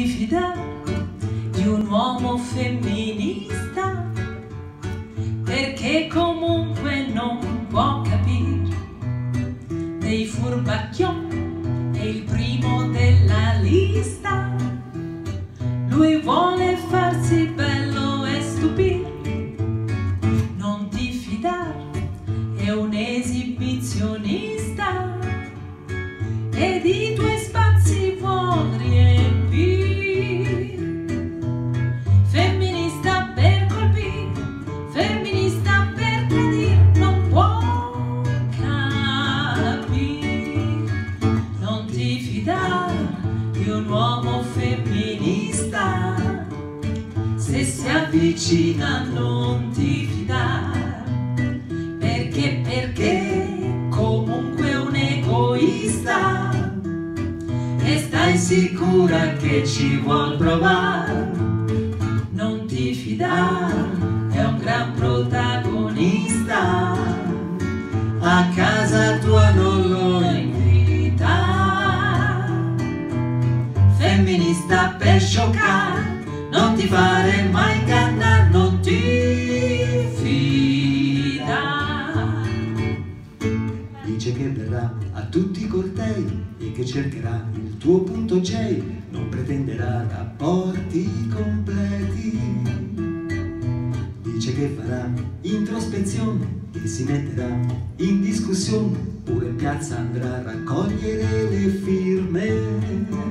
ti fidare di un uomo femminista perché comunque non può capire dei furbacchioni è il primo della lista. Lui vuole farsi bello e stupire non ti fidare è un esibizionista. Ed i tuoi spazi un uomo femminista, se si avvicina non ti fidare, perché? Perché comunque un egoista. E stai sicura che ci vuol provare. Non ti fidare, è un gran scioccare, non ti fare mai ingannare, non ti fidare. Dice che verrà a tutti i cortei e che cercherà il tuo punto J, non pretenderà rapporti completi. Dice che farà introspezione e si metterà in discussione, pure in piazza andrà a raccogliere le firme.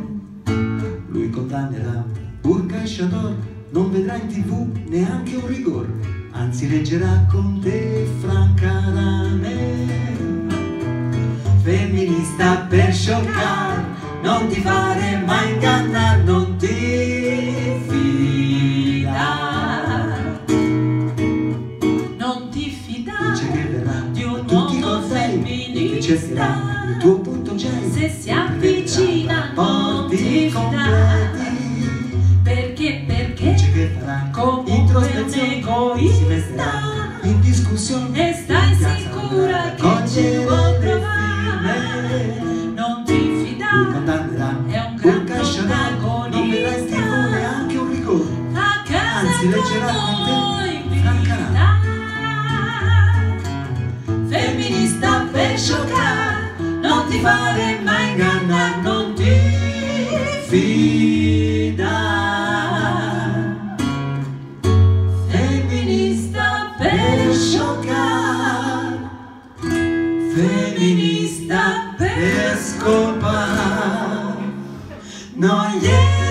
Condannerà Burka e Shador, non vedrà in tv neanche un rigor, anzi leggerà con te Francarame femminista per scioccare, non ti fare mai ingannare, femminista. il tuo punto J. Se si avvicina completi. Perché, perché Dice che farà introspezione, egoista. in discussione, e stai sicura che ci le provare. Non ti fidare condannerà È un gran Chanel, non tv protagonista. neanche un rigore. a casa Anzi, leggerà con te Franca. Femminista per ti fare mai ingannare, non ti fidare. Femminista per scioccare, femminista per scopare. Non gli